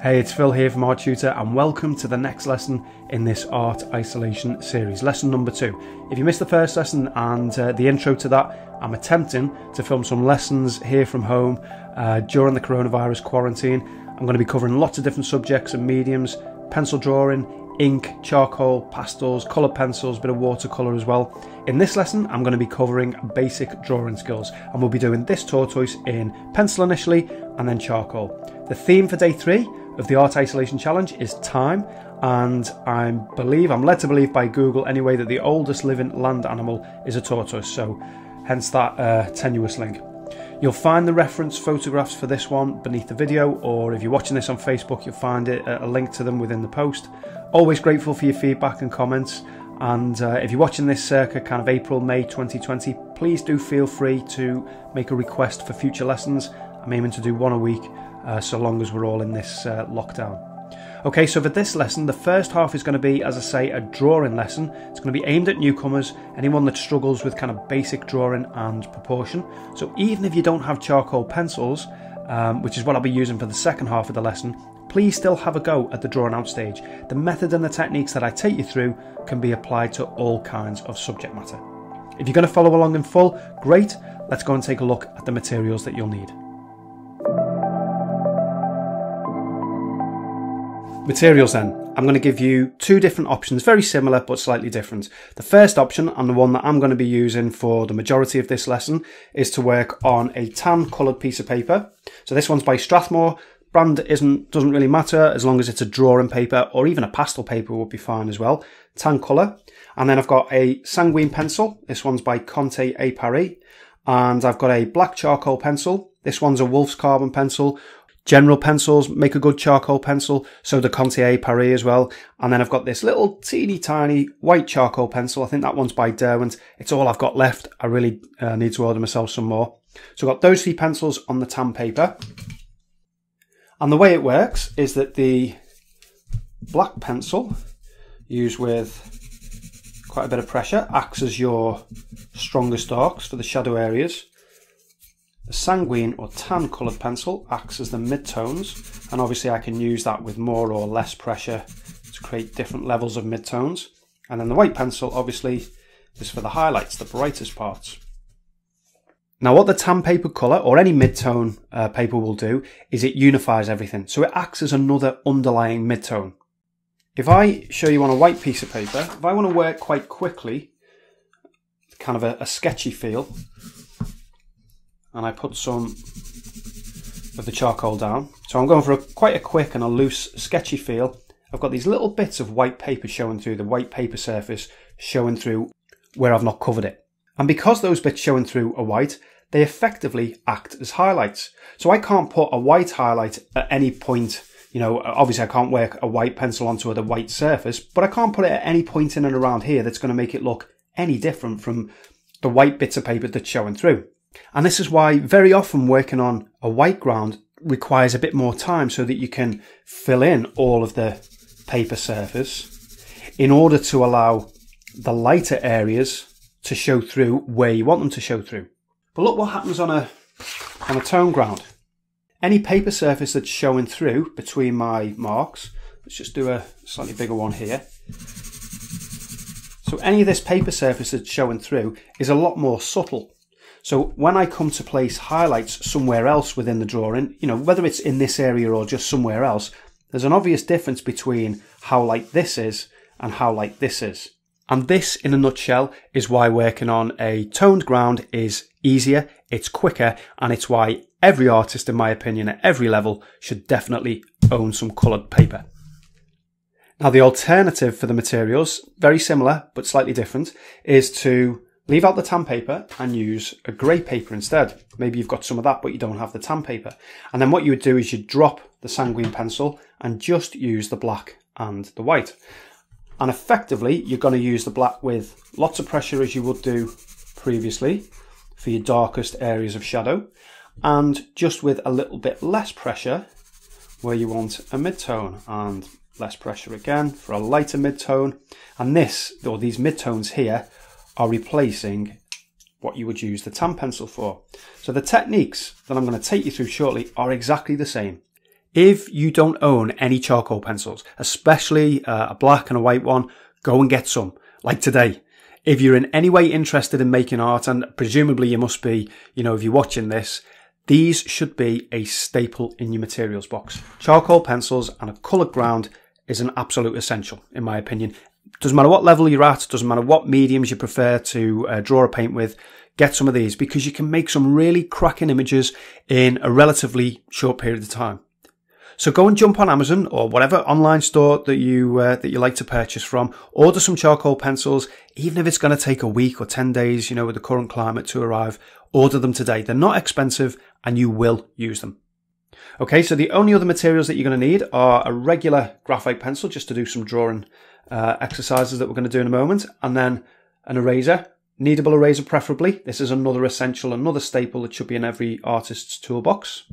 Hey, it's Phil here from Art Tutor, and welcome to the next lesson in this art isolation series, lesson number two. If you missed the first lesson and uh, the intro to that, I'm attempting to film some lessons here from home uh, during the coronavirus quarantine. I'm going to be covering lots of different subjects and mediums pencil drawing, ink, charcoal, pastels, coloured pencils, bit of watercolour as well. In this lesson, I'm going to be covering basic drawing skills, and we'll be doing this tortoise in pencil initially and then charcoal. The theme for day three of the Art Isolation Challenge is time, and I believe, I'm led to believe by Google anyway, that the oldest living land animal is a tortoise, so hence that uh, tenuous link. You'll find the reference photographs for this one beneath the video, or if you're watching this on Facebook, you'll find it, a link to them within the post. Always grateful for your feedback and comments. And uh, if you're watching this circa kind of April, May 2020, please do feel free to make a request for future lessons. I'm aiming to do one a week uh, so long as we're all in this uh, lockdown. Okay, so for this lesson, the first half is going to be, as I say, a drawing lesson. It's going to be aimed at newcomers, anyone that struggles with kind of basic drawing and proportion. So even if you don't have charcoal pencils, um, which is what I'll be using for the second half of the lesson, please still have a go at the drawing out stage. The method and the techniques that I take you through can be applied to all kinds of subject matter. If you're going to follow along in full, great. Let's go and take a look at the materials that you'll need. Materials then. I'm going to give you two different options, very similar but slightly different. The first option, and the one that I'm going to be using for the majority of this lesson, is to work on a tan coloured piece of paper. So this one's by Strathmore. Brand isn't doesn't really matter as long as it's a drawing paper or even a pastel paper would be fine as well. Tan colour. And then I've got a sanguine pencil. This one's by Conte A Paris. And I've got a black charcoal pencil. This one's a Wolff's Carbon pencil General pencils make a good charcoal pencil, so the Conte Paris as well. And then I've got this little teeny tiny white charcoal pencil. I think that one's by Derwent. It's all I've got left. I really uh, need to order myself some more. So I've got those three pencils on the tan paper. And the way it works is that the black pencil, used with quite a bit of pressure, acts as your strongest darks for the shadow areas. The sanguine or tan coloured pencil acts as the midtones and obviously I can use that with more or less pressure to create different levels of midtones. And then the white pencil obviously is for the highlights, the brightest parts. Now what the tan paper colour or any midtone uh, paper will do is it unifies everything. So it acts as another underlying midtone. If I show you on a white piece of paper, if I want to work quite quickly, kind of a, a sketchy feel, and I put some of the charcoal down. So I'm going for a, quite a quick and a loose sketchy feel. I've got these little bits of white paper showing through, the white paper surface showing through where I've not covered it. And because those bits showing through are white, they effectively act as highlights. So I can't put a white highlight at any point. You know, obviously I can't work a white pencil onto a white surface, but I can't put it at any point in and around here that's going to make it look any different from the white bits of paper that's showing through. And this is why very often working on a white ground requires a bit more time so that you can fill in all of the paper surface in order to allow the lighter areas to show through where you want them to show through. But look what happens on a, on a tone ground. Any paper surface that's showing through between my marks, let's just do a slightly bigger one here. So any of this paper surface that's showing through is a lot more subtle so when I come to place highlights somewhere else within the drawing, you know, whether it's in this area or just somewhere else, there's an obvious difference between how light this is and how light this is. And this, in a nutshell, is why working on a toned ground is easier, it's quicker, and it's why every artist, in my opinion, at every level, should definitely own some coloured paper. Now, the alternative for the materials, very similar but slightly different, is to Leave out the tan paper and use a grey paper instead. Maybe you've got some of that, but you don't have the tan paper. And then what you would do is you drop the sanguine pencil and just use the black and the white. And effectively, you're going to use the black with lots of pressure as you would do previously for your darkest areas of shadow. And just with a little bit less pressure where you want a mid-tone and less pressure again for a lighter mid-tone. And this, or these mid-tones here, are replacing what you would use the tan pencil for. So the techniques that I'm going to take you through shortly are exactly the same. If you don't own any charcoal pencils, especially uh, a black and a white one, go and get some, like today. If you're in any way interested in making art, and presumably you must be, you know, if you're watching this, these should be a staple in your materials box. Charcoal pencils and a coloured ground is an absolute essential, in my opinion. Doesn't matter what level you're at, doesn't matter what mediums you prefer to uh, draw or paint with, get some of these because you can make some really cracking images in a relatively short period of time. So go and jump on Amazon or whatever online store that you uh, that you like to purchase from. Order some charcoal pencils, even if it's going to take a week or 10 days, you know, with the current climate to arrive. Order them today. They're not expensive and you will use them. Okay, so the only other materials that you're going to need are a regular graphite pencil just to do some drawing uh, exercises that we're going to do in a moment, and then an eraser, kneadable eraser preferably. This is another essential, another staple that should be in every artist's toolbox.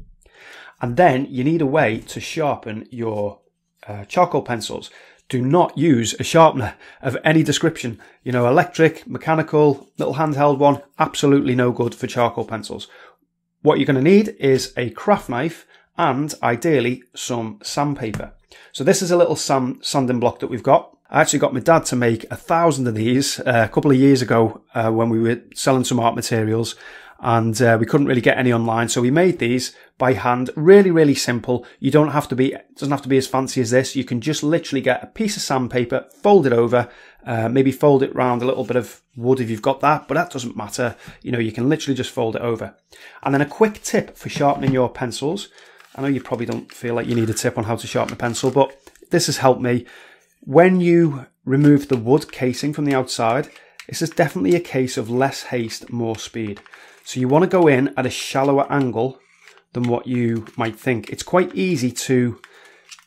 And then you need a way to sharpen your uh, charcoal pencils. Do not use a sharpener of any description. You know, electric, mechanical, little handheld one, absolutely no good for charcoal pencils. What you're going to need is a craft knife and ideally some sandpaper. So this is a little sand, sanding block that we've got. I actually got my dad to make a thousand of these uh, a couple of years ago uh, when we were selling some art materials and uh, we couldn't really get any online. So we made these by hand. Really, really simple. You don't have to be, doesn't have to be as fancy as this. You can just literally get a piece of sandpaper, fold it over, uh, maybe fold it round a little bit of wood if you've got that, but that doesn't matter. You know, you can literally just fold it over. And then a quick tip for sharpening your pencils. I know you probably don't feel like you need a tip on how to sharpen a pencil, but this has helped me. When you remove the wood casing from the outside, this is definitely a case of less haste, more speed. So you want to go in at a shallower angle than what you might think. It's quite easy to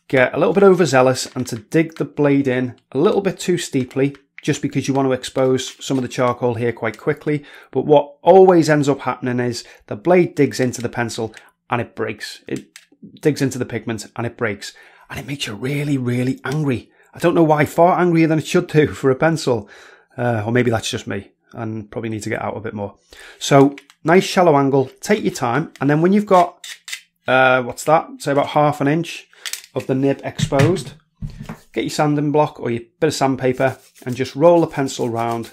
get a little bit overzealous and to dig the blade in a little bit too steeply just because you want to expose some of the charcoal here quite quickly. But what always ends up happening is the blade digs into the pencil and it breaks. It digs into the pigment and it breaks. And it makes you really, really angry. I don't know why, far angrier than it should do for a pencil. Uh, or maybe that's just me and probably need to get out a bit more. So nice shallow angle, take your time. And then when you've got, uh, what's that? Say about half an inch of the nib exposed, get your sanding block or your bit of sandpaper and just roll the pencil round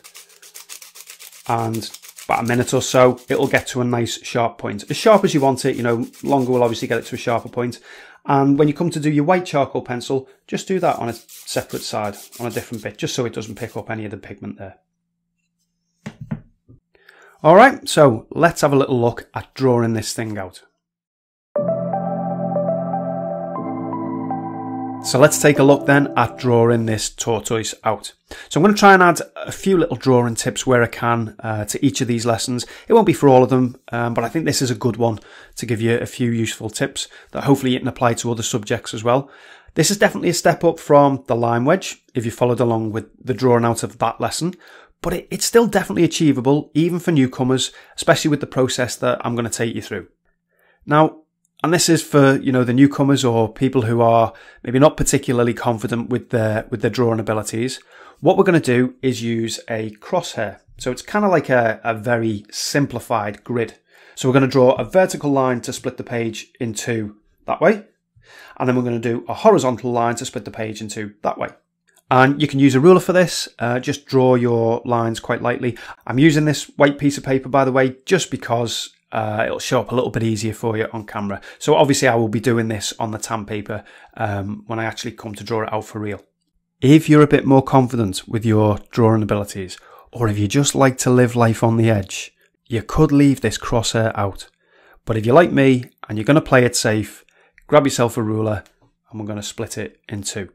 and about a minute or so, it'll get to a nice sharp point. As sharp as you want it, you know, longer will obviously get it to a sharper point. And when you come to do your white charcoal pencil, just do that on a separate side, on a different bit, just so it doesn't pick up any of the pigment there. All right, so let's have a little look at drawing this thing out. So let's take a look then at drawing this tortoise out. So I'm going to try and add a few little drawing tips where I can uh, to each of these lessons. It won't be for all of them, um, but I think this is a good one to give you a few useful tips that hopefully you can apply to other subjects as well. This is definitely a step up from the lime wedge if you followed along with the drawing out of that lesson, but it, it's still definitely achievable even for newcomers, especially with the process that I'm going to take you through. Now, and this is for, you know, the newcomers or people who are maybe not particularly confident with their, with their drawing abilities. What we're going to do is use a crosshair. So it's kind of like a, a very simplified grid. So we're going to draw a vertical line to split the page in two that way. And then we're going to do a horizontal line to split the page in two that way. And you can use a ruler for this. Uh, just draw your lines quite lightly. I'm using this white piece of paper, by the way, just because uh, it'll show up a little bit easier for you on camera. So obviously I will be doing this on the tan paper um, when I actually come to draw it out for real. If you're a bit more confident with your drawing abilities, or if you just like to live life on the edge, you could leave this crosshair out. But if you're like me and you're going to play it safe, grab yourself a ruler and we're going to split it in two.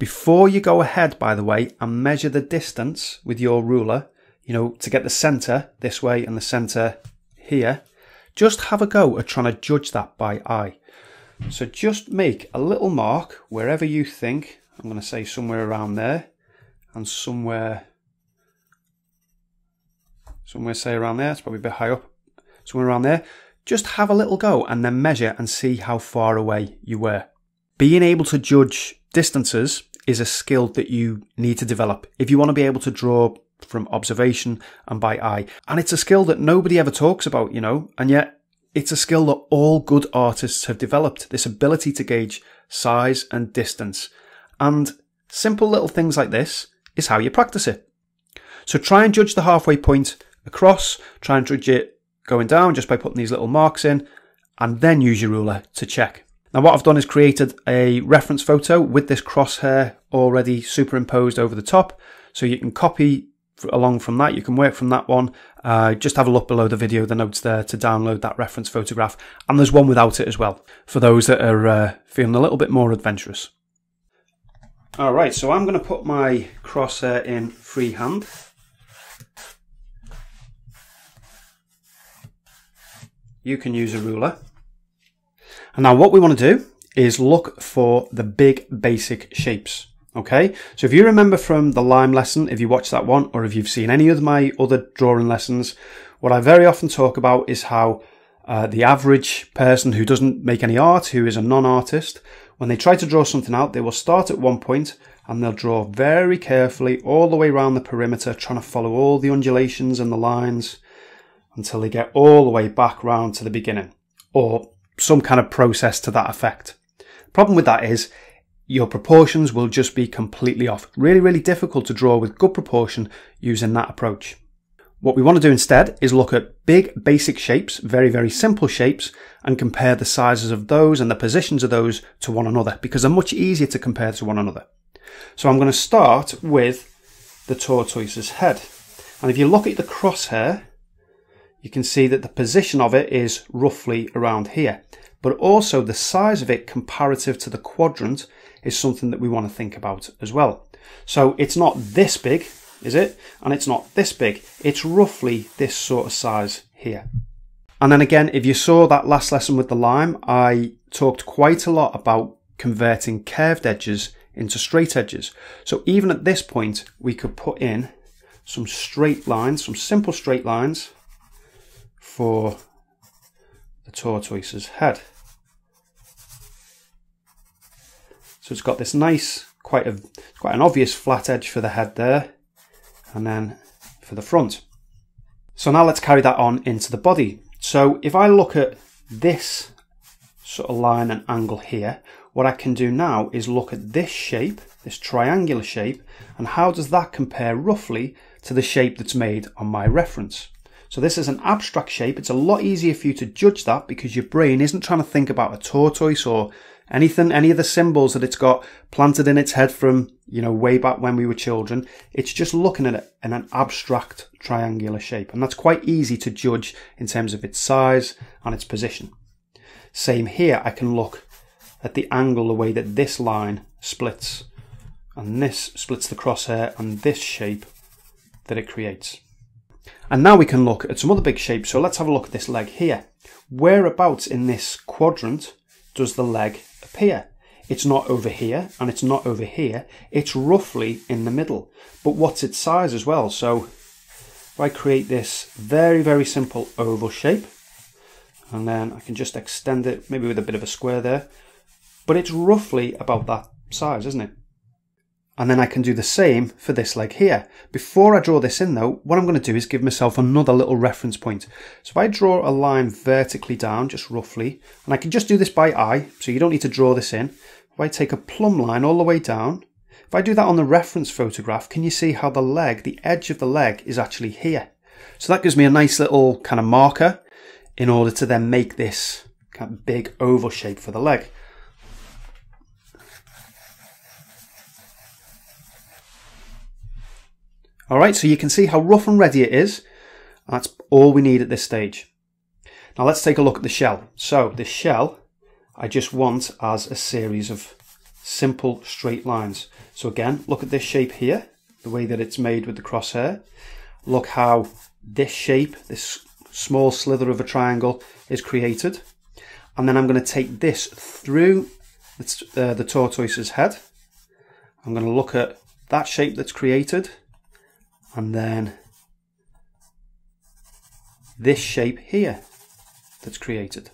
Before you go ahead, by the way, and measure the distance with your ruler, you know, to get the center this way and the center here, just have a go at trying to judge that by eye. So just make a little mark wherever you think, I'm going to say somewhere around there, and somewhere, somewhere say around there, it's probably a bit high up, somewhere around there. Just have a little go and then measure and see how far away you were. Being able to judge distances is a skill that you need to develop. If you want to be able to draw from observation and by eye. And it's a skill that nobody ever talks about, you know, and yet it's a skill that all good artists have developed, this ability to gauge size and distance. And simple little things like this is how you practice it. So try and judge the halfway point across, try and judge it going down just by putting these little marks in, and then use your ruler to check. Now what I've done is created a reference photo with this crosshair already superimposed over the top. So you can copy along from that. You can work from that one. Uh, just have a look below the video, the notes there to download that reference photograph. And there's one without it as well for those that are uh, feeling a little bit more adventurous. All right, so I'm going to put my crosshair in freehand. You can use a ruler. And now what we want to do is look for the big basic shapes. Okay, so if you remember from the lime lesson, if you watched that one, or if you've seen any of my other drawing lessons, what I very often talk about is how uh, the average person who doesn't make any art, who is a non-artist, when they try to draw something out, they will start at one point and they'll draw very carefully all the way around the perimeter, trying to follow all the undulations and the lines until they get all the way back round to the beginning, or some kind of process to that effect. Problem with that is your proportions will just be completely off. Really, really difficult to draw with good proportion using that approach. What we want to do instead is look at big basic shapes, very, very simple shapes, and compare the sizes of those and the positions of those to one another because they're much easier to compare to one another. So I'm going to start with the tortoise's head. And if you look at the crosshair, you can see that the position of it is roughly around here, but also the size of it comparative to the quadrant is something that we want to think about as well. So it's not this big, is it? And it's not this big. It's roughly this sort of size here. And then again, if you saw that last lesson with the lime, I talked quite a lot about converting curved edges into straight edges. So even at this point, we could put in some straight lines, some simple straight lines for the tortoise's head. So it's got this nice, quite a quite an obvious flat edge for the head there, and then for the front. So now let's carry that on into the body. So if I look at this sort of line and angle here, what I can do now is look at this shape, this triangular shape, and how does that compare roughly to the shape that's made on my reference. So this is an abstract shape. It's a lot easier for you to judge that because your brain isn't trying to think about a tortoise or anything, any of the symbols that it's got planted in its head from, you know, way back when we were children. It's just looking at it in an abstract triangular shape. And that's quite easy to judge in terms of its size and its position. Same here, I can look at the angle, the way that this line splits and this splits the crosshair and this shape that it creates. And now we can look at some other big shapes. So let's have a look at this leg here. Whereabouts in this quadrant does the leg appear. It's not over here and it's not over here. It's roughly in the middle. But what's its size as well? So if I create this very, very simple oval shape, and then I can just extend it maybe with a bit of a square there, but it's roughly about that size, isn't it? And then I can do the same for this leg here. Before I draw this in though, what I'm going to do is give myself another little reference point. So if I draw a line vertically down, just roughly, and I can just do this by eye, so you don't need to draw this in. If I take a plumb line all the way down, if I do that on the reference photograph, can you see how the leg, the edge of the leg is actually here? So that gives me a nice little kind of marker in order to then make this kind of big oval shape for the leg. All right, so you can see how rough and ready it is. That's all we need at this stage. Now let's take a look at the shell. So the shell, I just want as a series of simple straight lines. So again, look at this shape here, the way that it's made with the crosshair. Look how this shape, this small slither of a triangle is created. And then I'm going to take this through uh, the tortoise's head. I'm going to look at that shape that's created and then this shape here that's created.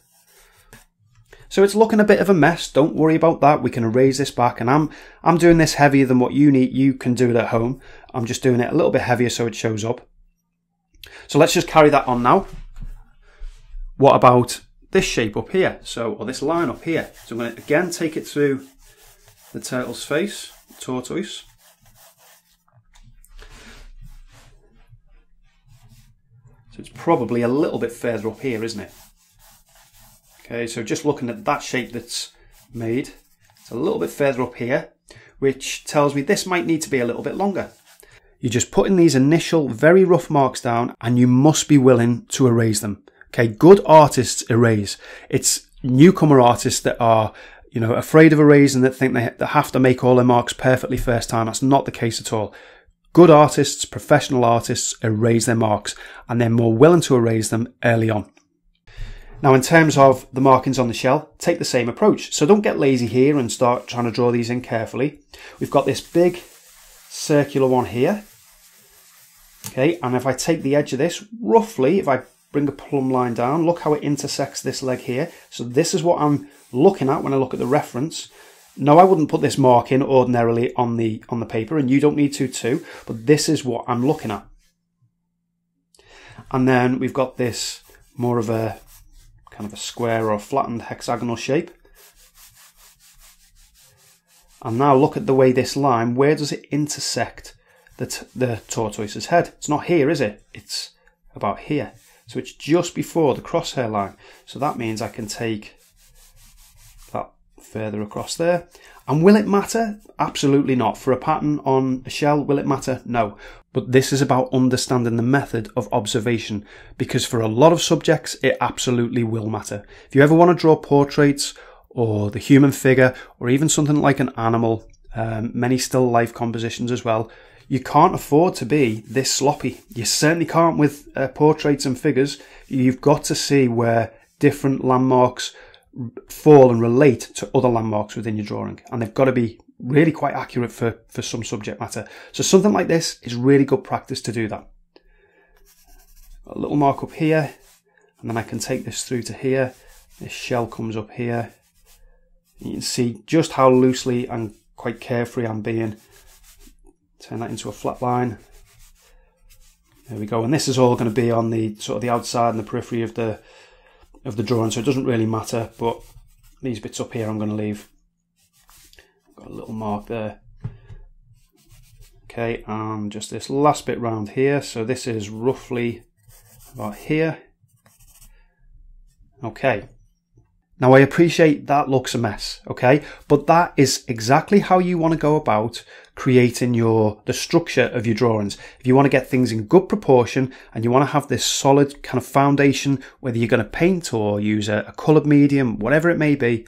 So it's looking a bit of a mess. Don't worry about that. We can erase this back and I'm, I'm doing this heavier than what you need. You can do it at home. I'm just doing it a little bit heavier so it shows up. So let's just carry that on now. What about this shape up here, so or this line up here. So I'm going to again take it through the turtle's face, tortoise. So it's probably a little bit further up here, isn't it? Okay, so just looking at that shape that's made, it's a little bit further up here, which tells me this might need to be a little bit longer. You're just putting these initial very rough marks down and you must be willing to erase them. Okay, good artists erase. It's newcomer artists that are, you know, afraid of erasing that think they, they have to make all their marks perfectly first time. That's not the case at all. Good artists, professional artists erase their marks and they're more willing to erase them early on. Now, in terms of the markings on the shell, take the same approach. So don't get lazy here and start trying to draw these in carefully. We've got this big circular one here. Okay, and if I take the edge of this, roughly, if I bring a plumb line down, look how it intersects this leg here. So this is what I'm looking at when I look at the reference. No, I wouldn't put this mark in ordinarily on the on the paper, and you don't need to too, but this is what I'm looking at. And then we've got this more of a kind of a square or flattened hexagonal shape. And now look at the way this line, where does it intersect the, the tortoise's head? It's not here, is it? It's about here. So it's just before the crosshair line. So that means I can take further across there. And will it matter? Absolutely not. For a pattern on a shell, will it matter? No. But this is about understanding the method of observation because for a lot of subjects, it absolutely will matter. If you ever want to draw portraits or the human figure or even something like an animal, um, many still life compositions as well, you can't afford to be this sloppy. You certainly can't with uh, portraits and figures. You've got to see where different landmarks fall and relate to other landmarks within your drawing. And they've got to be really quite accurate for, for some subject matter. So something like this is really good practice to do that. A little mark up here, and then I can take this through to here. This shell comes up here. You can see just how loosely and quite carefree I'm being turn that into a flat line. There we go. And this is all going to be on the sort of the outside and the periphery of the of the drawing, so it doesn't really matter. But these bits up here, I'm going to leave. Got a little mark there. Okay, and just this last bit round here. So this is roughly about here. Okay. Now I appreciate that looks a mess, okay? But that is exactly how you want to go about creating your the structure of your drawings. If you want to get things in good proportion and you want to have this solid kind of foundation, whether you're going to paint or use a, a coloured medium, whatever it may be,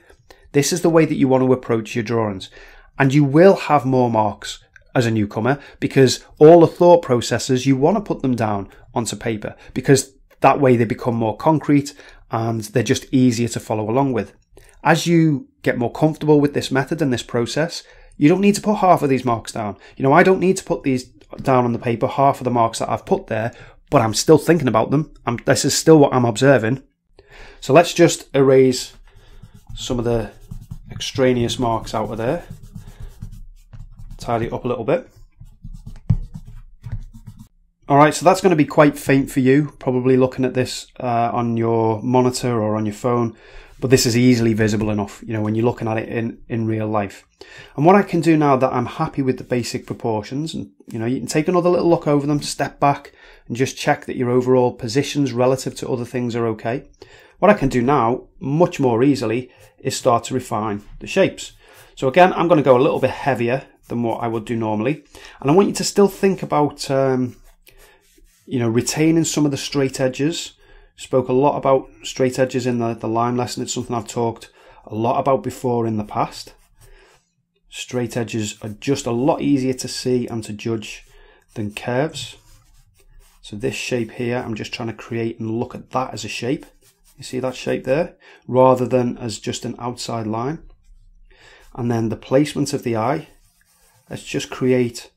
this is the way that you want to approach your drawings. And you will have more marks as a newcomer because all the thought processes, you want to put them down onto paper because that way they become more concrete and they're just easier to follow along with. As you get more comfortable with this method and this process, you don't need to put half of these marks down. You know, I don't need to put these down on the paper, half of the marks that I've put there, but I'm still thinking about them. I'm, this is still what I'm observing. So let's just erase some of the extraneous marks out of there. Tidy up a little bit. Alright, so that's going to be quite faint for you, probably looking at this uh, on your monitor or on your phone but this is easily visible enough, you know, when you're looking at it in, in real life. And what I can do now that I'm happy with the basic proportions, and you know, you can take another little look over them, step back and just check that your overall positions relative to other things are okay. What I can do now, much more easily, is start to refine the shapes. So again, I'm going to go a little bit heavier than what I would do normally. And I want you to still think about, um, you know, retaining some of the straight edges, Spoke a lot about straight edges in the, the lime lesson. It's something I've talked a lot about before in the past. Straight edges are just a lot easier to see and to judge than curves. So this shape here, I'm just trying to create and look at that as a shape. You see that shape there? Rather than as just an outside line. And then the placement of the eye. Let's just create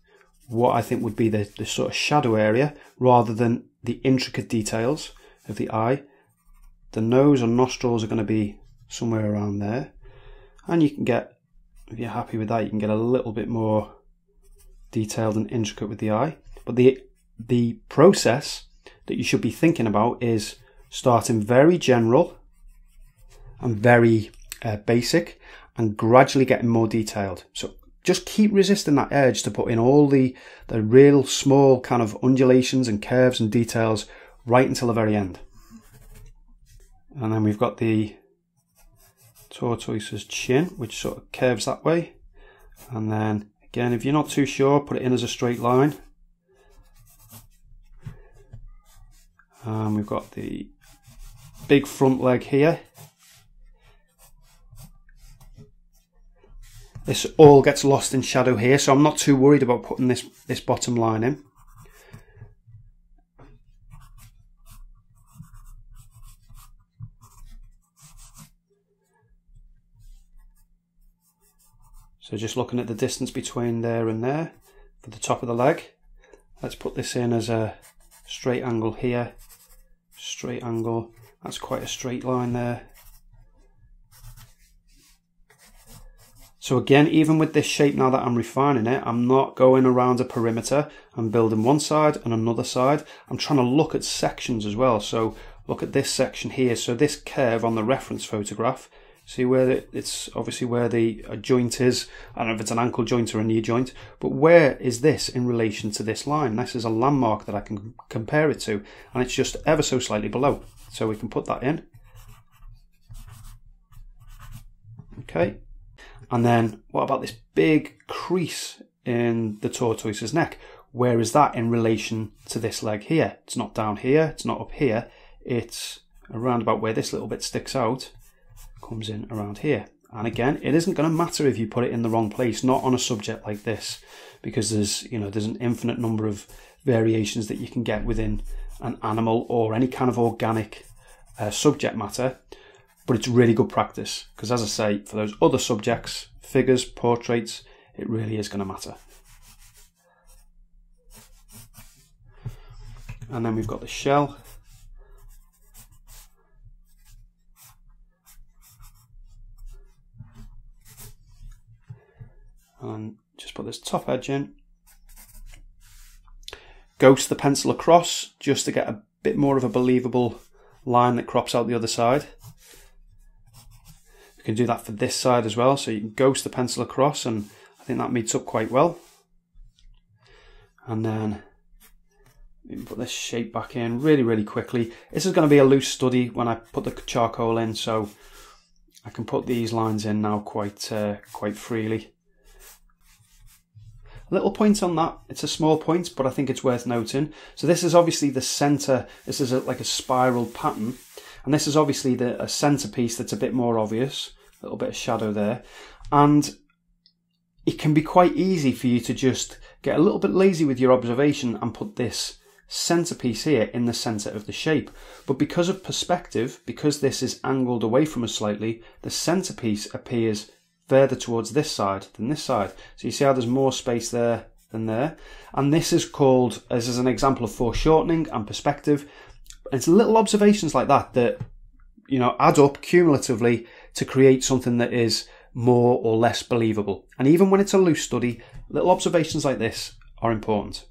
what I think would be the, the sort of shadow area rather than the intricate details of the eye. The nose and nostrils are going to be somewhere around there. And you can get, if you're happy with that, you can get a little bit more detailed and intricate with the eye. But the, the process that you should be thinking about is starting very general and very uh, basic and gradually getting more detailed. So just keep resisting that urge to put in all the, the real small kind of undulations and curves and details right until the very end. And then we've got the tortoise's chin, which sort of curves that way. And then again, if you're not too sure, put it in as a straight line. And we've got the big front leg here. This all gets lost in shadow here, so I'm not too worried about putting this, this bottom line in. So just looking at the distance between there and there for the top of the leg. Let's put this in as a straight angle here, straight angle. That's quite a straight line there. So again, even with this shape now that I'm refining it, I'm not going around a perimeter. I'm building one side and another side. I'm trying to look at sections as well. So look at this section here. So this curve on the reference photograph, see where it's obviously where the uh, joint is. I don't know if it's an ankle joint or a knee joint, but where is this in relation to this line? This is a landmark that I can compare it to, and it's just ever so slightly below. So we can put that in. Okay, and then what about this big crease in the tortoise's neck? Where is that in relation to this leg here? It's not down here, it's not up here, it's around about where this little bit sticks out, comes in around here. And again, it isn't going to matter if you put it in the wrong place, not on a subject like this, because there's, you know, there's an infinite number of variations that you can get within an animal or any kind of organic uh, subject matter but it's really good practice because, as I say, for those other subjects, figures, portraits, it really is going to matter. And then we've got the shell. And just put this top edge in. Ghost the pencil across just to get a bit more of a believable line that crops out the other side. You can do that for this side as well. So you can ghost the pencil across and I think that meets up quite well. And then you can put this shape back in really, really quickly. This is going to be a loose study when I put the charcoal in, so I can put these lines in now quite uh, quite freely. A little point on that, it's a small point, but I think it's worth noting. So this is obviously the center, this is a, like a spiral pattern. And this is obviously the a centerpiece that's a bit more obvious, a little bit of shadow there. And it can be quite easy for you to just get a little bit lazy with your observation and put this centerpiece here in the center of the shape. But because of perspective, because this is angled away from us slightly, the centerpiece appears further towards this side than this side. So you see how there's more space there than there. And this is called, as is an example of foreshortening and perspective. It's little observations like that that, you know, add up cumulatively to create something that is more or less believable. And even when it's a loose study, little observations like this are important.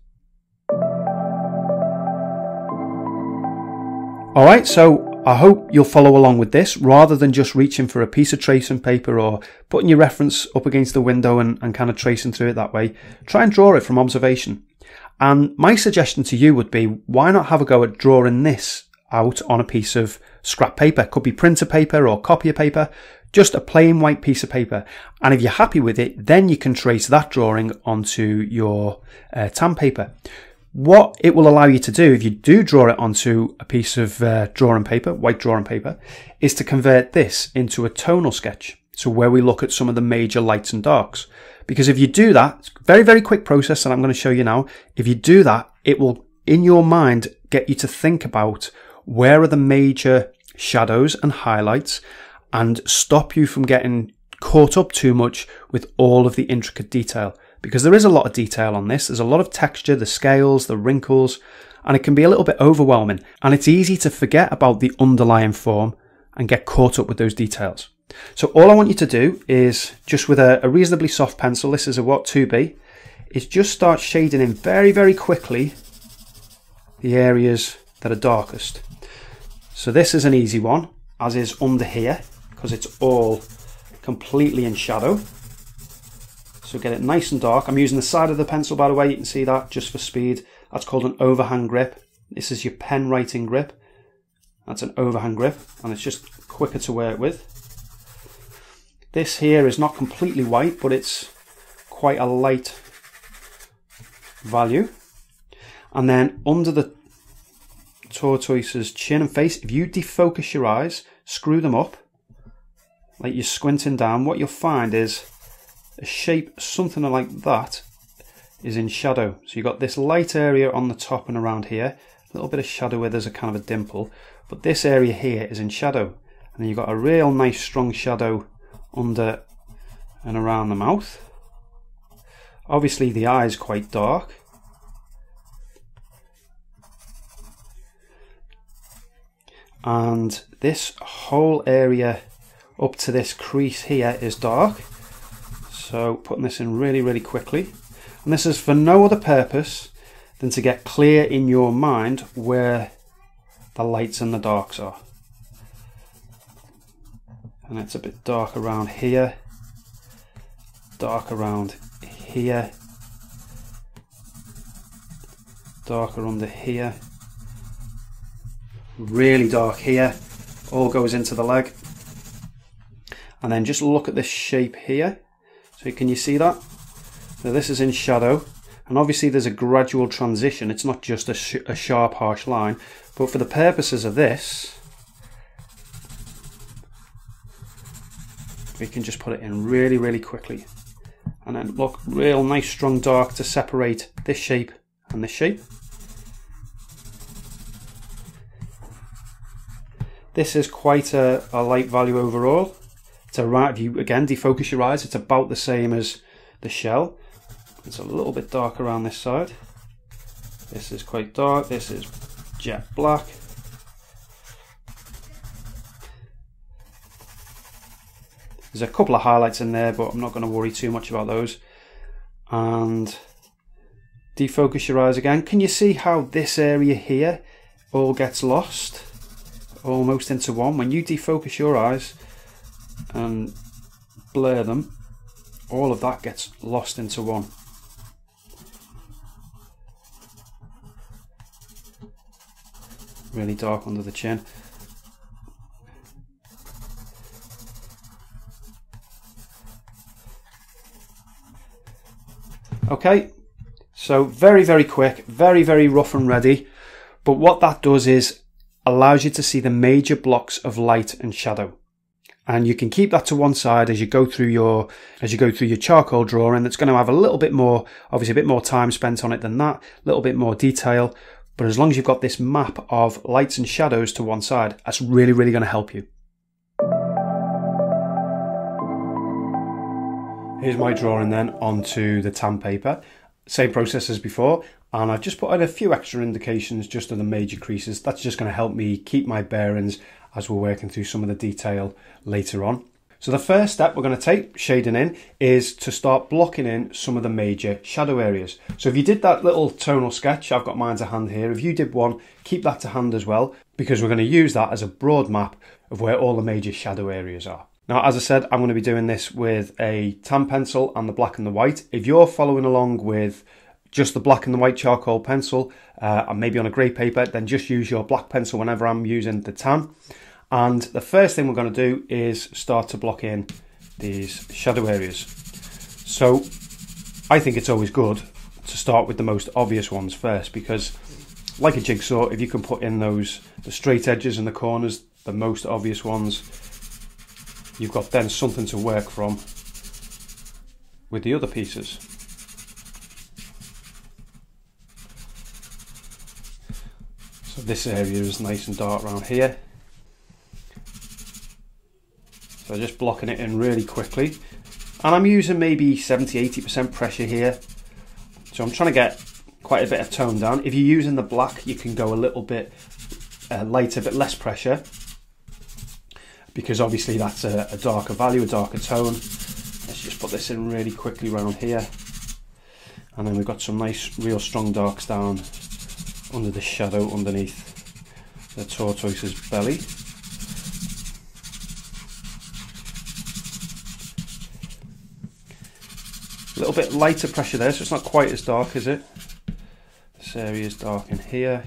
All right, so I hope you'll follow along with this rather than just reaching for a piece of tracing paper or putting your reference up against the window and, and kind of tracing through it that way. Try and draw it from observation. And my suggestion to you would be why not have a go at drawing this out on a piece of scrap paper? Could be printer paper or copier paper, just a plain white piece of paper. And if you're happy with it, then you can trace that drawing onto your uh, tan paper. What it will allow you to do if you do draw it onto a piece of uh, drawing paper, white drawing paper, is to convert this into a tonal sketch. So where we look at some of the major lights and darks. Because if you do that, very, very quick process that I'm going to show you now. If you do that, it will, in your mind, get you to think about where are the major shadows and highlights and stop you from getting caught up too much with all of the intricate detail. Because there is a lot of detail on this. There's a lot of texture, the scales, the wrinkles, and it can be a little bit overwhelming. And it's easy to forget about the underlying form and get caught up with those details. So all I want you to do is just with a, a reasonably soft pencil, this is a what 2B, is just start shading in very, very quickly the areas that are darkest. So this is an easy one, as is under here, because it's all completely in shadow. So get it nice and dark. I'm using the side of the pencil, by the way, you can see that just for speed. That's called an overhand grip. This is your pen writing grip. That's an overhand grip, and it's just quicker to work with. This here is not completely white, but it's quite a light value. And then under the tortoise's chin and face, if you defocus your eyes, screw them up, like you're squinting down, what you'll find is a shape something like that is in shadow. So you've got this light area on the top and around here, a little bit of shadow where there's a kind of a dimple, but this area here is in shadow. And then you've got a real nice strong shadow under and around the mouth. Obviously the eye is quite dark. And this whole area up to this crease here is dark. So putting this in really, really quickly. And this is for no other purpose than to get clear in your mind where the lights and the darks are. And it's a bit dark around here, dark around here, darker under here, really dark here, all goes into the leg. And then just look at this shape here. So can you see that? Now this is in shadow and obviously there's a gradual transition. It's not just a, sh a sharp harsh line but for the purposes of this we can just put it in really really quickly and then look real nice strong dark to separate this shape and this shape. This is quite a, a light value overall. It's a right, you again defocus your eyes, it's about the same as the shell. It's a little bit dark around this side. This is quite dark, this is jet black. There's a couple of highlights in there, but I'm not going to worry too much about those. And defocus your eyes again. Can you see how this area here all gets lost? Almost into one. When you defocus your eyes, and blur them, all of that gets lost into one. Really dark under the chin. Okay, so very, very quick, very, very rough and ready. But what that does is allows you to see the major blocks of light and shadow. And you can keep that to one side as you go through your as you go through your charcoal drawing that's going to have a little bit more obviously a bit more time spent on it than that a little bit more detail. But as long as you've got this map of lights and shadows to one side that's really really going to help you here's my drawing then onto the tan paper same process as before and I've just put in a few extra indications just on the major creases that's just going to help me keep my bearings as we're working through some of the detail later on. So the first step we're going to take, shading in, is to start blocking in some of the major shadow areas. So if you did that little tonal sketch, I've got mine to hand here, if you did one, keep that to hand as well, because we're going to use that as a broad map of where all the major shadow areas are. Now, as I said, I'm going to be doing this with a tan pencil and the black and the white. If you're following along with just the black and the white charcoal pencil uh, and maybe on a grey paper, then just use your black pencil whenever I'm using the tan. And the first thing we're going to do is start to block in these shadow areas. So I think it's always good to start with the most obvious ones first because like a jigsaw, if you can put in those the straight edges and the corners, the most obvious ones, you've got then something to work from with the other pieces. So this area is nice and dark around here. So just blocking it in really quickly. And I'm using maybe 70-80% pressure here. So I'm trying to get quite a bit of tone down. If you're using the black, you can go a little bit uh, lighter, a bit less pressure because obviously that's a, a darker value, a darker tone. Let's just put this in really quickly round here. And then we've got some nice, real strong darks down under the shadow underneath the tortoise's belly. A little bit lighter pressure there, so it's not quite as dark, is it? This area is dark in here.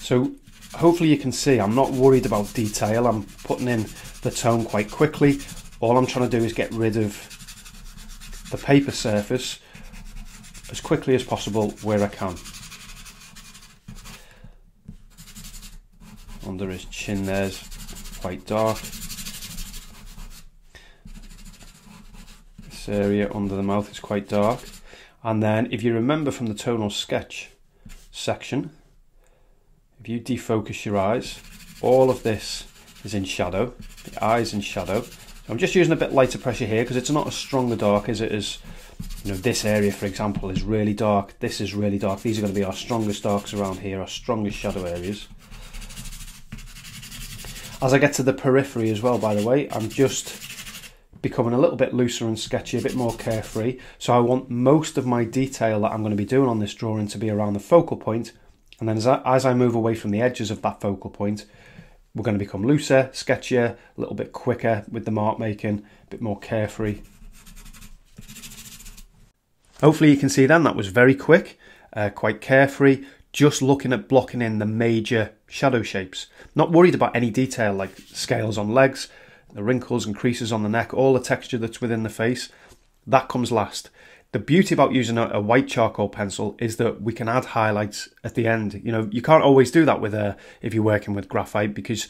So hopefully you can see I'm not worried about detail. I'm putting in the tone quite quickly. All I'm trying to do is get rid of the paper surface as quickly as possible where I can. Under his chin there's quite dark. This area under the mouth is quite dark. And then if you remember from the tonal sketch section, if you defocus your eyes, all of this is in shadow, the eyes in shadow. So I'm just using a bit lighter pressure here because it's not as strong a dark as it is, you know, this area for example is really dark, this is really dark. These are going to be our strongest darks around here, our strongest shadow areas. As I get to the periphery as well, by the way, I'm just becoming a little bit looser and sketchy, a bit more carefree. So I want most of my detail that I'm going to be doing on this drawing to be around the focal point. And then as I, as I move away from the edges of that focal point, we're going to become looser, sketchier, a little bit quicker with the mark making, a bit more carefree. Hopefully you can see then that was very quick, uh, quite carefree, just looking at blocking in the major shadow shapes. Not worried about any detail like scales on legs, the wrinkles and creases on the neck, all the texture that's within the face, that comes last. The beauty about using a, a, white charcoal pencil is that we can add highlights at the end. You know, you can't always do that with a if you're working with graphite because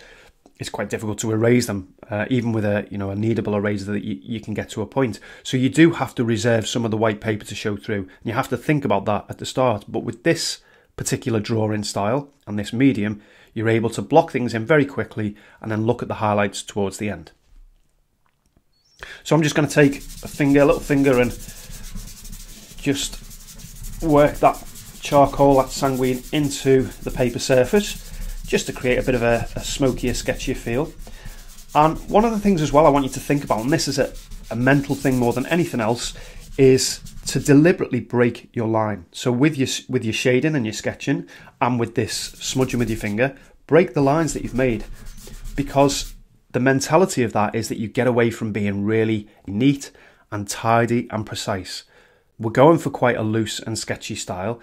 it's quite difficult to erase them, uh, even with a you know a kneadable eraser that you, you can get to a point. So you do have to reserve some of the white paper to show through. And you have to think about that at the start. But with this particular drawing style and this medium, you're able to block things in very quickly and then look at the highlights towards the end. So I'm just going to take a finger, a little finger and just work that charcoal, that sanguine into the paper surface just to create a bit of a, a smokier, sketchier feel. And one of the things as well I want you to think about, and this is a, a mental thing more than anything else, is to deliberately break your line. So with your with your shading and your sketching, and with this smudging with your finger, break the lines that you've made, because the mentality of that is that you get away from being really neat and tidy and precise. We're going for quite a loose and sketchy style,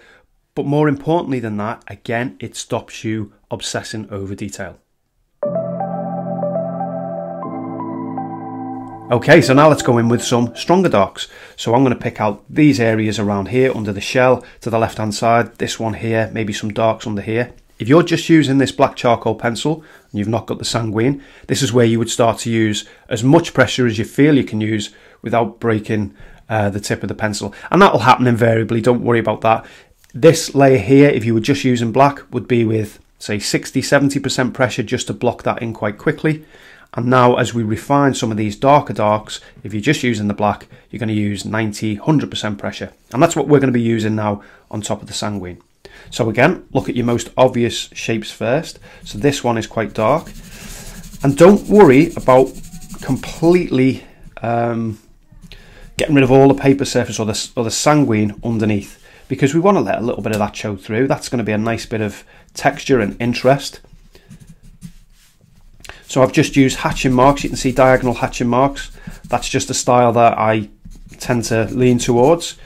but more importantly than that, again, it stops you obsessing over detail. Okay, so now let's go in with some stronger darks. So I'm going to pick out these areas around here under the shell to the left hand side, this one here, maybe some darks under here. If you're just using this black charcoal pencil and you've not got the sanguine, this is where you would start to use as much pressure as you feel you can use without breaking uh, the tip of the pencil. And that will happen invariably, don't worry about that. This layer here, if you were just using black, would be with say 60-70% pressure just to block that in quite quickly. And now as we refine some of these darker darks, if you're just using the black, you're going to use 90, 100% pressure. And that's what we're going to be using now on top of the sanguine. So again, look at your most obvious shapes first. So this one is quite dark. And don't worry about completely um, getting rid of all the paper surface or the, or the sanguine underneath because we want to let a little bit of that show through. That's going to be a nice bit of texture and interest. So I've just used hatching marks. You can see diagonal hatching marks. That's just a style that I tend to lean towards.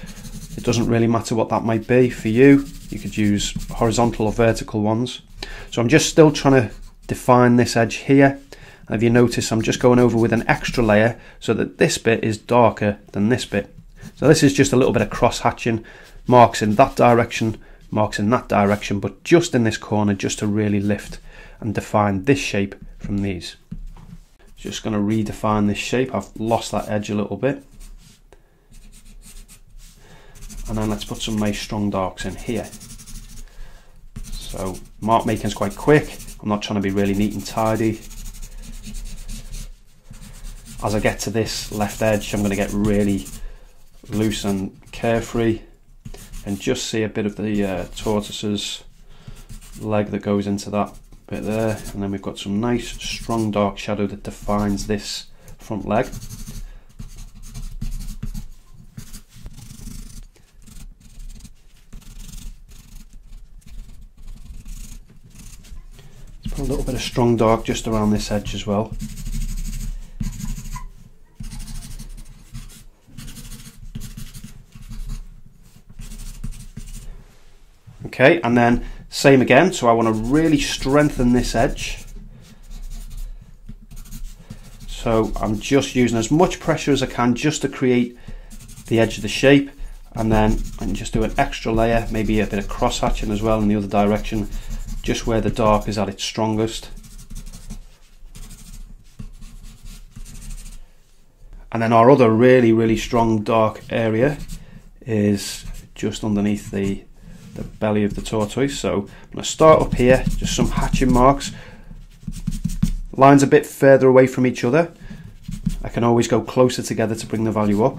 It doesn't really matter what that might be for you. You could use horizontal or vertical ones. So I'm just still trying to define this edge here. If you notice, I'm just going over with an extra layer so that this bit is darker than this bit. So this is just a little bit of cross hatching, marks in that direction, marks in that direction, but just in this corner, just to really lift and define this shape from these. Just going to redefine this shape. I've lost that edge a little bit. And then let's put some nice strong darks in here. So mark making is quite quick. I'm not trying to be really neat and tidy. As I get to this left edge, I'm going to get really loose and carefree and just see a bit of the uh, tortoise's leg that goes into that bit there. And then we've got some nice strong dark shadow that defines this front leg. Put a little bit of strong dark just around this edge as well Okay, and then same again. So I want to really strengthen this edge. So I'm just using as much pressure as I can just to create the edge of the shape. And then I can just do an extra layer, maybe a bit of cross hatching as well in the other direction, just where the dark is at its strongest. And then our other really, really strong dark area is just underneath the, the belly of the tortoise. So I'm going to start up here, just some hatching marks. Lines a bit further away from each other. I can always go closer together to bring the value up.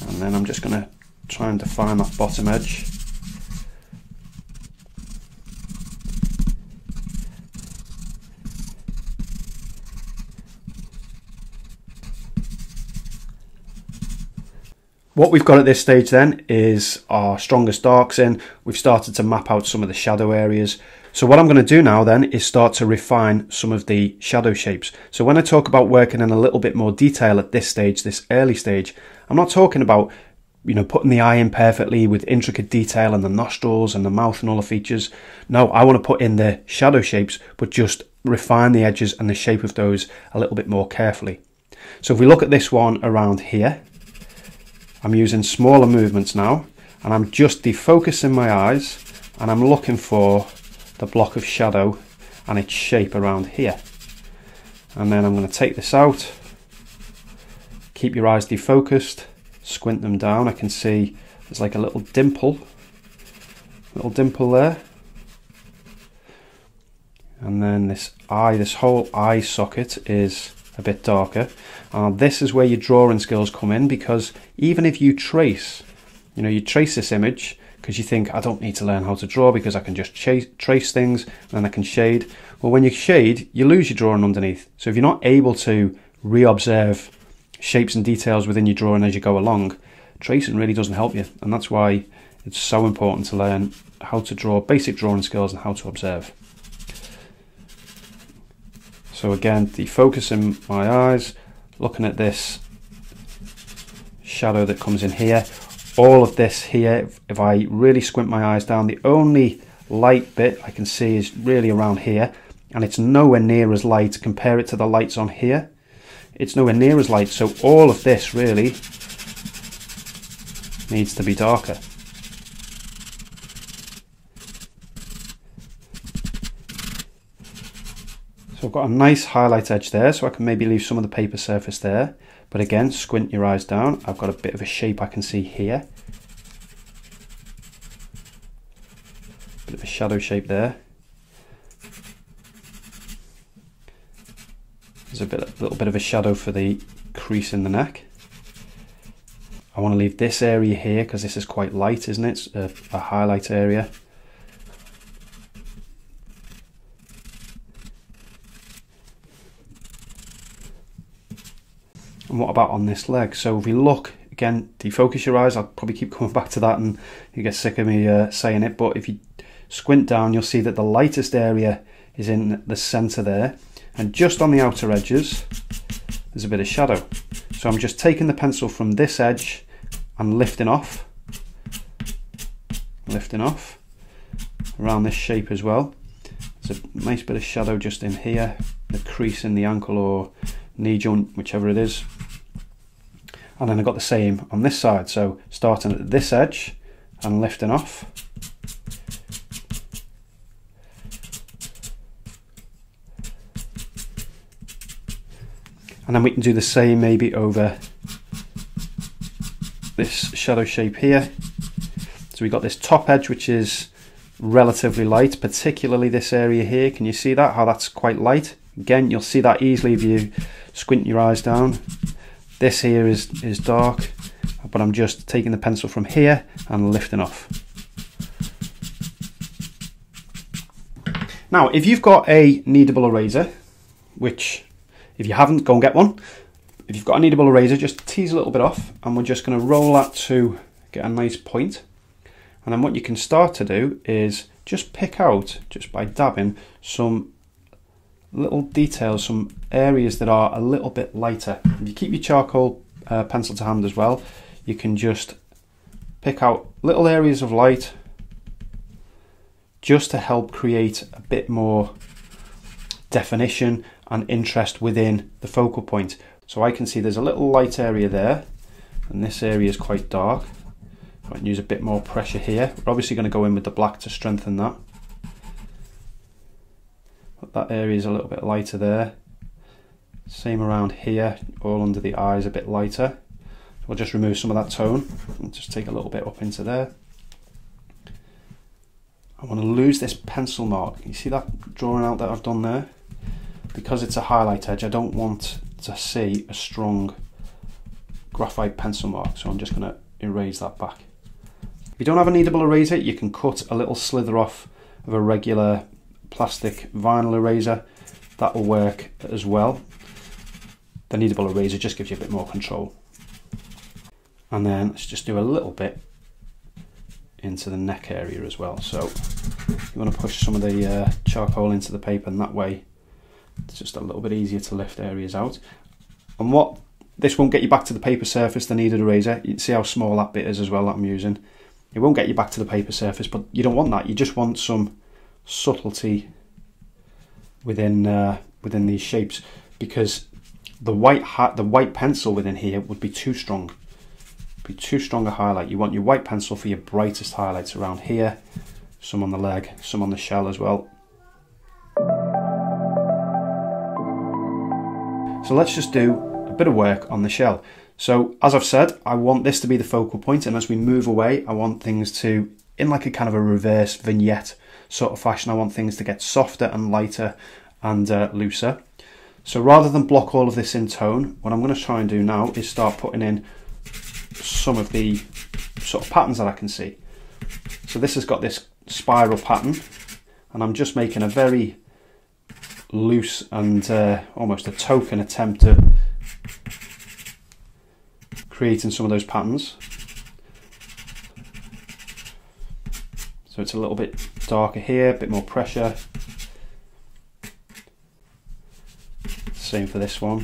And then I'm just going to try and define that bottom edge. What we've got at this stage then is our strongest darks in. We've started to map out some of the shadow areas. So what I'm going to do now then is start to refine some of the shadow shapes. So when I talk about working in a little bit more detail at this stage, this early stage, I'm not talking about you know, putting the eye in perfectly with intricate detail and the nostrils and the mouth and all the features. No, I want to put in the shadow shapes, but just refine the edges and the shape of those a little bit more carefully. So if we look at this one around here, I'm using smaller movements now and I'm just defocusing my eyes and I'm looking for the block of shadow and its shape around here. And then I'm going to take this out, keep your eyes defocused, squint them down. I can see there's like a little dimple, little dimple there. And then this eye, this whole eye socket is a bit darker. Uh, this is where your drawing skills come in because even if you trace, you know, you trace this image because you think I don't need to learn how to draw because I can just chase, trace things and I can shade. Well, when you shade, you lose your drawing underneath. So if you're not able to re-observe shapes and details within your drawing as you go along, tracing really doesn't help you. And that's why it's so important to learn how to draw basic drawing skills and how to observe. So again, defocusing my eyes, looking at this shadow that comes in here. All of this here, if I really squint my eyes down, the only light bit I can see is really around here and it's nowhere near as light. Compare it to the lights on here. It's nowhere near as light. So all of this really needs to be darker. I've got a nice highlight edge there, so I can maybe leave some of the paper surface there. But again, squint your eyes down. I've got a bit of a shape I can see here. Bit of a shadow shape there. There's a bit, a little bit of a shadow for the crease in the neck. I want to leave this area here because this is quite light, isn't it? A, a highlight area. And what about on this leg? So if we look, again, defocus your eyes. I'll probably keep coming back to that and you get sick of me uh, saying it. But if you squint down, you'll see that the lightest area is in the center there. And just on the outer edges, there's a bit of shadow. So I'm just taking the pencil from this edge and lifting off, lifting off around this shape as well. There's a nice bit of shadow just in here, the crease in the ankle or knee joint, whichever it is. And then I've got the same on this side. So starting at this edge and lifting off. And then we can do the same maybe over this shadow shape here. So we've got this top edge which is relatively light, particularly this area here. Can you see that, how that's quite light? Again, you'll see that easily if you squint your eyes down. This here is, is dark, but I'm just taking the pencil from here and lifting off. Now, if you've got a kneadable eraser, which if you haven't, go and get one. If you've got a kneadable eraser, just tease a little bit off and we're just going to roll that to get a nice point. And then what you can start to do is just pick out, just by dabbing, some little details, some areas that are a little bit lighter. If you keep your charcoal uh, pencil to hand as well, you can just pick out little areas of light just to help create a bit more definition and interest within the focal point. So I can see there's a little light area there and this area is quite dark. I can use a bit more pressure here. We're obviously going to go in with the black to strengthen that. That area is a little bit lighter there. Same around here, all under the eyes a bit lighter. We'll just remove some of that tone and just take a little bit up into there. I want to lose this pencil mark. You see that drawing out that I've done there? Because it's a highlight edge, I don't want to see a strong graphite pencil mark. So I'm just going to erase that back. If you don't have a kneadable eraser, you can cut a little slither off of a regular plastic vinyl eraser. That will work as well. The kneadable eraser just gives you a bit more control. And then let's just do a little bit into the neck area as well. So you want to push some of the uh, charcoal into the paper and that way it's just a little bit easier to lift areas out. And what this won't get you back to the paper surface, the kneaded eraser. You can see how small that bit is as well that I'm using. It won't get you back to the paper surface, but you don't want that. You just want some subtlety within uh, within these shapes because the white the white pencil within here would be too strong. Be too strong a highlight. You want your white pencil for your brightest highlights around here, some on the leg, some on the shell as well. So let's just do a bit of work on the shell. So as I've said, I want this to be the focal point and as we move away, I want things to, in like a kind of a reverse vignette sort of fashion, I want things to get softer and lighter and uh, looser. So rather than block all of this in tone, what I'm going to try and do now is start putting in some of the sort of patterns that I can see. So this has got this spiral pattern and I'm just making a very loose and uh, almost a token attempt at creating some of those patterns. So it's a little bit darker here, a bit more pressure. Same for this one.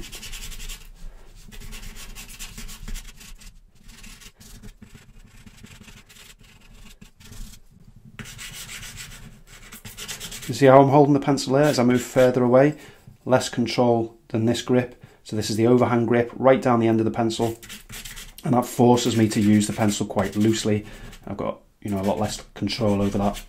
You see how I'm holding the pencil there as I move further away? Less control than this grip. So this is the overhand grip right down the end of the pencil. And that forces me to use the pencil quite loosely. I've got, you know, a lot less control over that.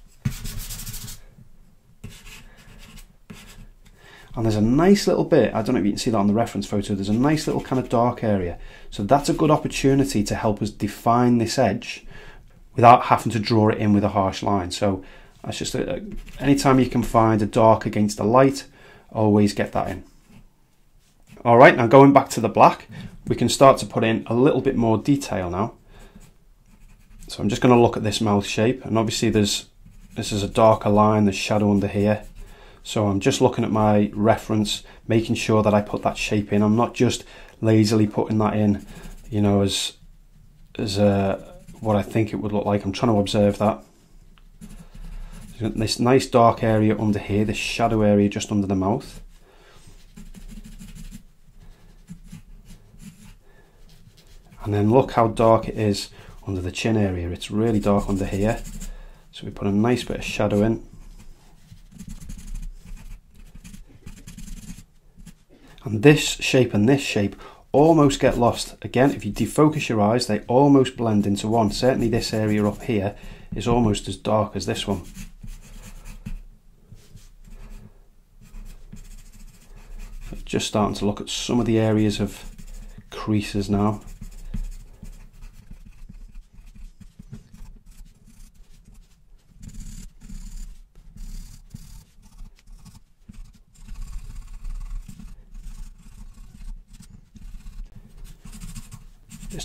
And there's a nice little bit, I don't know if you can see that on the reference photo, there's a nice little kind of dark area. So that's a good opportunity to help us define this edge without having to draw it in with a harsh line. So that's just a, anytime you can find a dark against a light, always get that in. All right, now going back to the black, we can start to put in a little bit more detail now. So I'm just going to look at this mouth shape, and obviously there's this is a darker line, there's shadow under here. So I'm just looking at my reference, making sure that I put that shape in. I'm not just lazily putting that in, you know, as as uh, what I think it would look like. I'm trying to observe that this nice dark area under here, this shadow area just under the mouth. And then look how dark it is under the chin area. It's really dark under here. So we put a nice bit of shadow in. And this shape and this shape almost get lost. Again, if you defocus your eyes, they almost blend into one. Certainly this area up here is almost as dark as this one. just starting to look at some of the areas of creases now.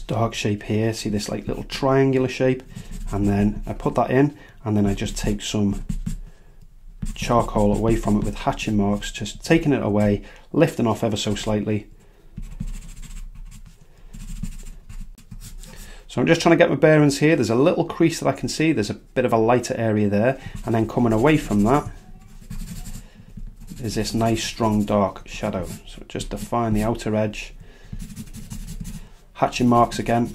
Dark shape here, see this like little triangular shape and then I put that in and then I just take some charcoal away from it with hatching marks, just taking it away, lifting off ever so slightly. So I'm just trying to get my bearings here. There's a little crease that I can see. There's a bit of a lighter area there. And then coming away from that is this nice strong dark shadow. So just define the outer edge. Hatching marks again.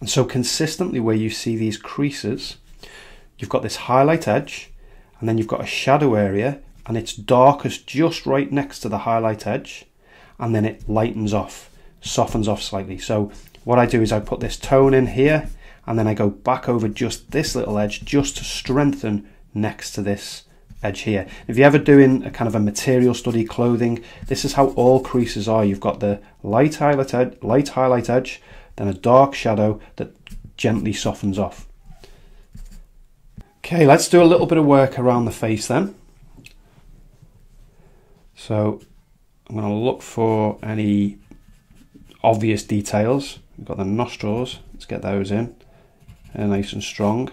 And so consistently where you see these creases, you've got this highlight edge and then you've got a shadow area and it's darkest just right next to the highlight edge and then it lightens off, softens off slightly. So what I do is I put this tone in here and then I go back over just this little edge just to strengthen next to this edge here. If you're ever doing a kind of a material study clothing, this is how all creases are. You've got the light highlight, ed light highlight edge, then a dark shadow that gently softens off. Okay, let's do a little bit of work around the face then. So I'm going to look for any obvious details. We've got the nostrils, let's get those in. They're nice and strong.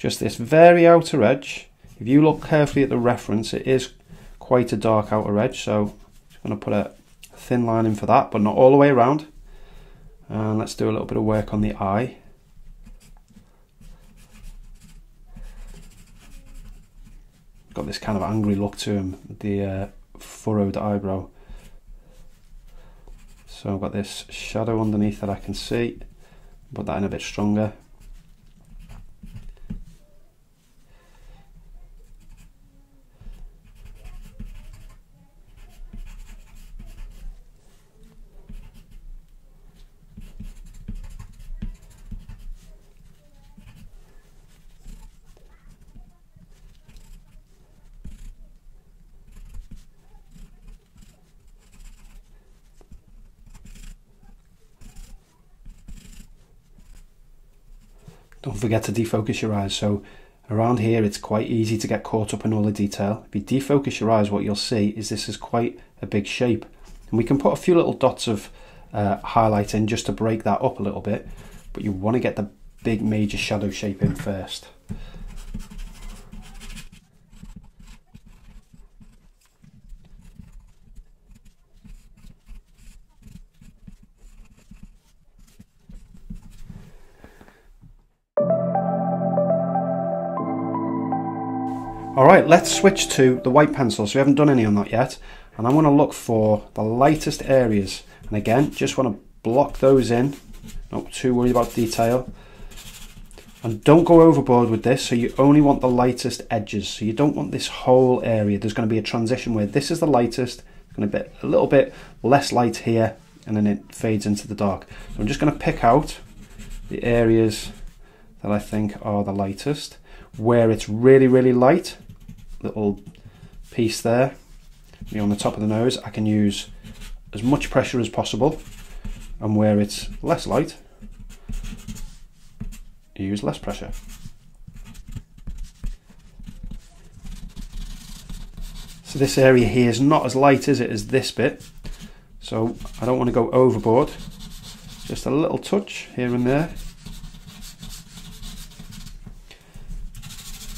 Just this very outer edge. If you look carefully at the reference, it is quite a dark outer edge, so I'm going to put a thin line in for that, but not all the way around. And let's do a little bit of work on the eye. Got this kind of angry look to him, the uh, furrowed eyebrow. So I've got this shadow underneath that I can see, put that in a bit stronger. Don't forget to defocus your eyes. So around here, it's quite easy to get caught up in all the detail. If you defocus your eyes, what you'll see is this is quite a big shape. And we can put a few little dots of uh, highlight in just to break that up a little bit. But you want to get the big major shadow shape in first. Right, let's switch to the white pencil. So we haven't done any on that yet. And I'm gonna look for the lightest areas. And again, just wanna block those in. Not too worried about detail. And don't go overboard with this. So you only want the lightest edges. So you don't want this whole area. There's gonna be a transition where this is the lightest. It's gonna be a little bit less light here and then it fades into the dark. So I'm just gonna pick out the areas that I think are the lightest. Where it's really, really light, little piece there on the top of the nose. I can use as much pressure as possible and where it's less light use less pressure. So this area here is not as light as it as this bit. So I don't want to go overboard. Just a little touch here and there.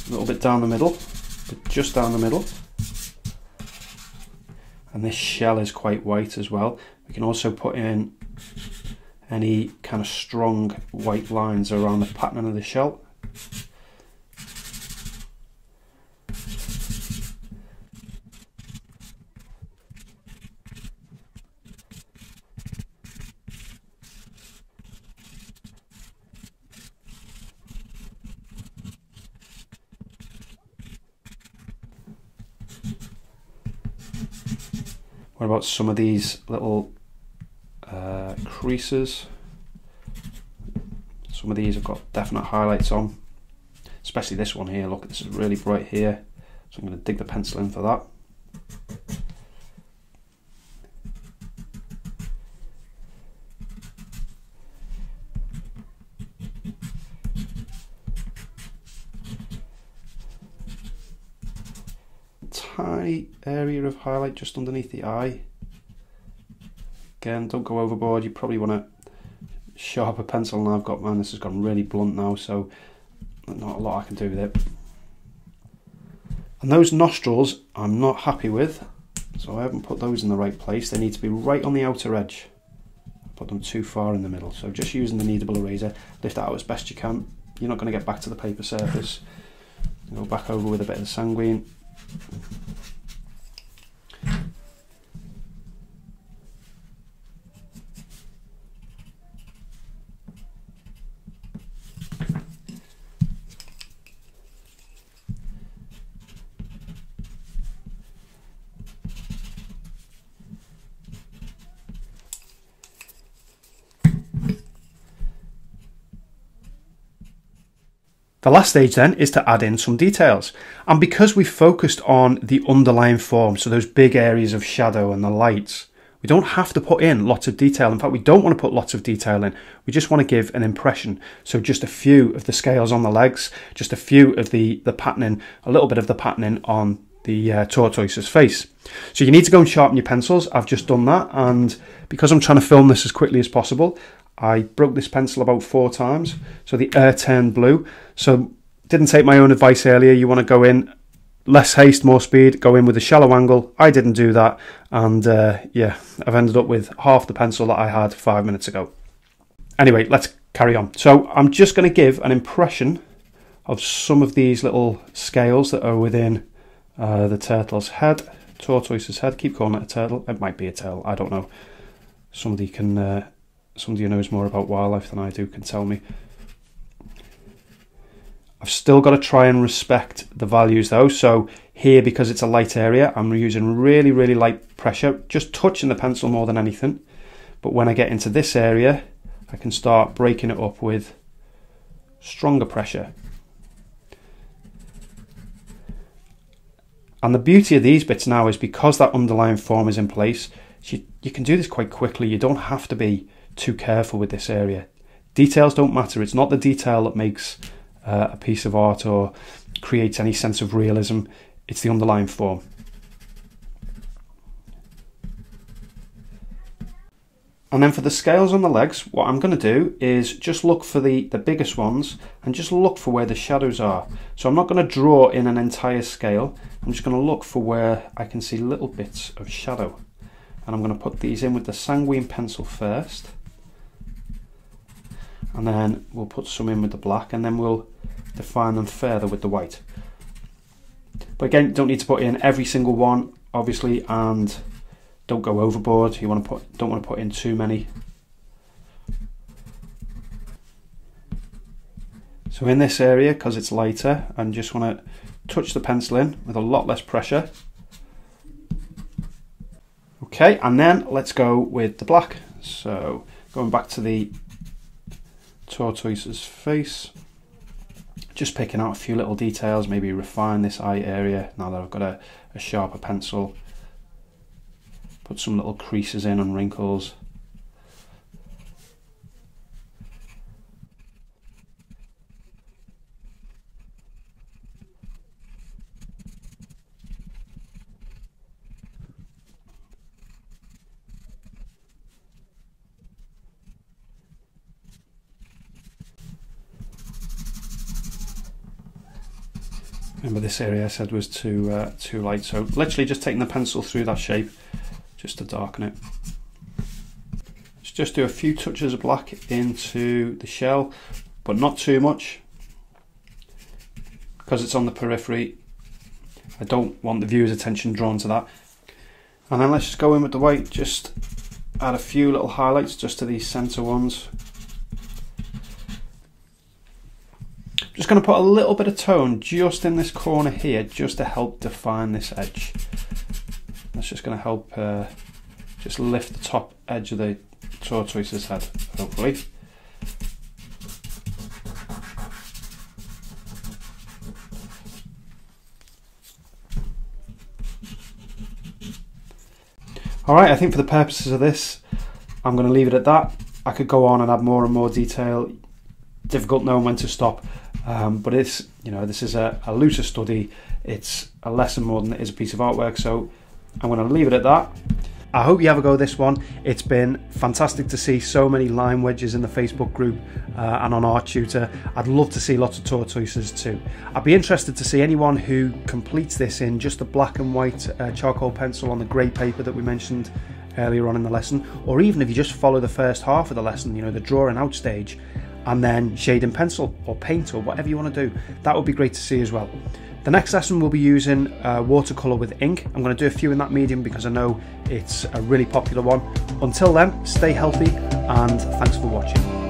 A little bit down the middle just down the middle. And this shell is quite white as well. We can also put in any kind of strong white lines around the pattern of the shell. About some of these little uh, creases? Some of these have got definite highlights on, especially this one here. Look, this is really bright here. So I'm going to dig the pencil in for that. tiny area of highlight just underneath the eye. Again, don't go overboard. You probably want a pencil and I've got mine. This has gone really blunt now, so not a lot I can do with it. And those nostrils I'm not happy with, so I haven't put those in the right place. They need to be right on the outer edge. Put them too far in the middle. So just using the kneadable eraser, lift that out as best you can. You're not going to get back to the paper surface. Go back over with a bit of the sanguine. The last stage then is to add in some details. And because we focused on the underlying form, so those big areas of shadow and the lights, we don't have to put in lots of detail. In fact, we don't want to put lots of detail in. We just want to give an impression. So just a few of the scales on the legs, just a few of the, the patterning, a little bit of the patterning on the uh, tortoise's face. So you need to go and sharpen your pencils. I've just done that. And because I'm trying to film this as quickly as possible, I broke this pencil about four times. So the air turned blue. So didn't take my own advice earlier. You want to go in less haste, more speed, go in with a shallow angle. I didn't do that. And uh, yeah, I've ended up with half the pencil that I had five minutes ago. Anyway, let's carry on. So I'm just going to give an impression of some of these little scales that are within uh, the turtle's head, tortoise's head. Keep calling it a turtle. It might be a tail. I don't know. Somebody can uh, somebody who knows more about wildlife than I do can tell me. I've still got to try and respect the values though. So here, because it's a light area, I'm using really, really light pressure, just touching the pencil more than anything. But when I get into this area, I can start breaking it up with stronger pressure. And the beauty of these bits now is because that underlying form is in place, you, you can do this quite quickly. You don't have to be too careful with this area. Details don't matter. It's not the detail that makes uh, a piece of art or creates any sense of realism. It's the underlying form. And then for the scales on the legs, what I'm going to do is just look for the, the biggest ones and just look for where the shadows are. So I'm not going to draw in an entire scale. I'm just going to look for where I can see little bits of shadow. And I'm going to put these in with the sanguine pencil first and then we'll put some in with the black and then we'll define them further with the white. But again, don't need to put in every single one, obviously, and don't go overboard. You want to put don't want to put in too many. So in this area, because it's lighter, and just want to touch the pencil in with a lot less pressure. Okay, and then let's go with the black. So going back to the tortoise's face. Just picking out a few little details, maybe refine this eye area now that I've got a, a sharper pencil. Put some little creases in and wrinkles. Remember this area I said was too uh, too light, so literally just taking the pencil through that shape just to darken it. Just do a few touches of black into the shell, but not too much because it's on the periphery. I don't want the viewer's attention drawn to that. And then let's just go in with the white, just add a few little highlights just to these centre ones. Just going to put a little bit of tone just in this corner here, just to help define this edge. That's just going to help uh, just lift the top edge of the tortoise's head, hopefully. Alright, I think for the purposes of this, I'm going to leave it at that. I could go on and add more and more detail. Difficult knowing when to stop. Um, but it's you know this is a, a looser study. It's a lesson more than it is a piece of artwork. So I'm going to leave it at that. I hope you have a go this one. It's been fantastic to see so many lime wedges in the Facebook group uh, and on Art Tutor. I'd love to see lots of tortoises too. I'd be interested to see anyone who completes this in just the black and white uh, charcoal pencil on the grey paper that we mentioned earlier on in the lesson, or even if you just follow the first half of the lesson, you know, the drawing out stage, and then shade in pencil or paint or whatever you want to do. That would be great to see as well. The next lesson we'll be using uh, watercolour with ink. I'm going to do a few in that medium because I know it's a really popular one. Until then, stay healthy and thanks for watching.